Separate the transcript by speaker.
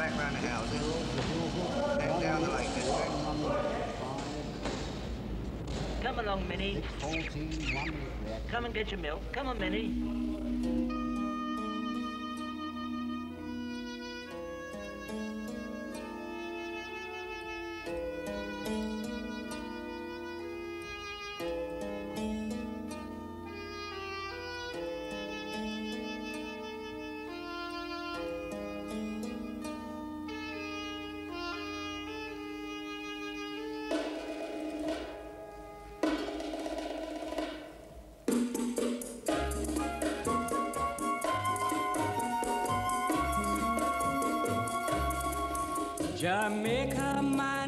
Speaker 1: back round the houses. Down the Lake District.
Speaker 2: Come along, Minnie. Come and get your milk. Come on, Minnie.
Speaker 3: Jamaica man